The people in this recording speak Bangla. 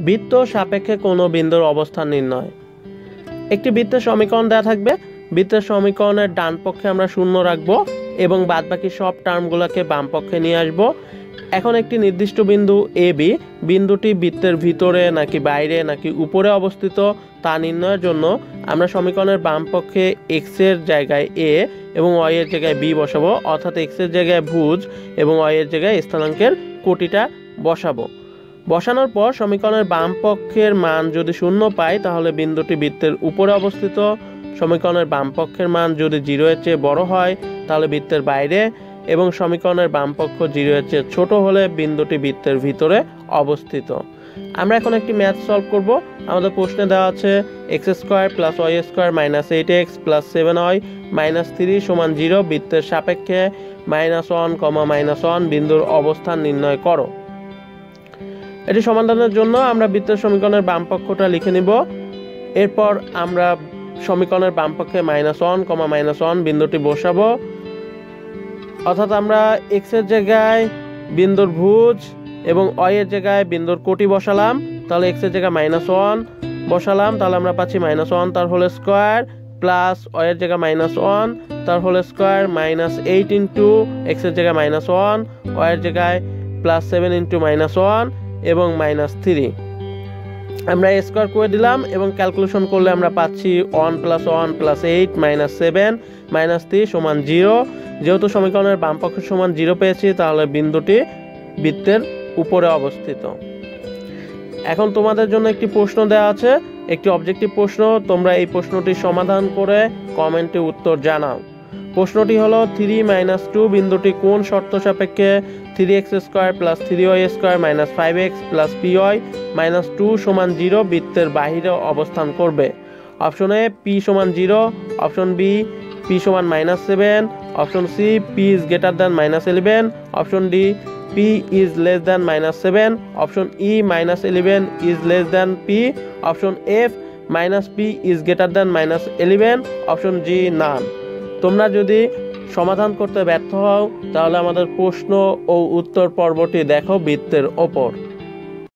বৃত্ত সাপেক্ষে কোনো বিন্দুর অবস্থান নির্ণয়। একটি বৃত্তের সমীকরণ দেওয়া থাকবে। বৃত্তের সমীকরণের ডান পক্ষে আমরা শূন্য রাখব এবং বাদবাকি সব টার্মগুলোকে বাম পক্ষে নিয়ে আসব। এখন একটি নির্দিষ্ট বিন্দু এ, বি, বিন্দুটি বৃত্তের ভিতরে নাকি বাইরে নাকি উপরে অবস্থিত তা নির্ণয়ের জন্য আমরা সমীকরণের বাম পক্ষে এক্সের জায়গায় এ এবং ওয়াই এর জায়গায় বি বসাবো, অর্থাৎ এক্সের জায়গায় ভুজ এবং ওয়াই এর জায়গায় স্থানাঙ্কের কোটিটা বসাবো। বসানোর পর সমীকরণের বাম পক্ষের মান যদি শূন্য পাই তাহলে বিন্দুটি বৃত্তের উপরে অবস্থিত। সমীকরণের বাম পক্ষের মান যদি জিরো এর চেয়ে বড় হয়, তাহলে বৃত্তের বাইরে। এবং সমীকরণের বাম পক্ষ জিরো এর চেয়ে ছোট হলে বিন্দুটি বৃত্তের ভিতরে অবস্থিত। আমরা এখন একটি ম্যাথ সলভ করব। আমাদের প্রশ্নে দেওয়া আছে, X square plus Y square minus eight X plus seven Y minus three সমান জিরো বৃত্তের সাপেক্ষে minus one comma minus one বিন্দুর অবস্থান নির্ণয় করো। এটি সমাধানের জন্য আমরা বৃত্তের সমীকরণের বাম পক্ষটা লিখে নিব। এরপর আমরা সমীকরণের বাম পক্ষে minus one comma minus one বিন্দুটি বসাবো। অর্থাৎ আমরা এক্সের জায়গায় বিন্দুর ভুজ এবং এর জায়গায় বিন্দুর কোটি বসালাম। তাহলে এক্সের জায়গায় মাইনাস ওয়ান বসালাম, তাহলে আমরা পাচ্ছি মাইনাস ওয়ান তার হোল স্কোয়ার প্লাস অয়ের জায়গায় মাইনাস ওয়ান তার whole square minus eight into এক্সের জায়গায় মাইনাস ওয়ান ওয়ের জায়গায় plus seven into minus one এবং মাইনাস থ্রি আমরা স্কোয়ার করে দিলাম এবং ক্যালকুলেশন করলে আমরা পাচ্ছি one plus one plus eight minus seven minus three সমান জিরো যেহেতু সমীকরণের বাম পক্ষের সমান জিরো পেয়েছি, তাহলে বিন্দুটি বৃত্তের উপরে অবস্থিত। এখন তোমাদের জন্য একটি প্রশ্ন দেওয়া আছে, একটি অবজেক্টিভ প্রশ্ন। তোমরা এই প্রশ্নটি সমাধান করে কমেন্টে উত্তর জানাও। প্রশ্নটি হলো থ্রি মাইনাস টু বিন্দুটি কোন শর্ত সাপেক্ষে three X square plus three Y square minus five X plus P Y minus two সমান জিরো বৃত্তের বাহিরে অবস্থান করবে। অপশন এ পি সমান জিরো অপশন বি পি সমান minus seven option C P is greater than minus eleven option D P is less than minus seven option E minus eleven is less than P option F minus P is greater than minus eleven option জি নান তোমরা যদি সমাধান করতে ব্যর্থ হও, তাহলে আমাদের প্রশ্ন ও উত্তর পর্বটি দেখো বৃত্তের ওপর।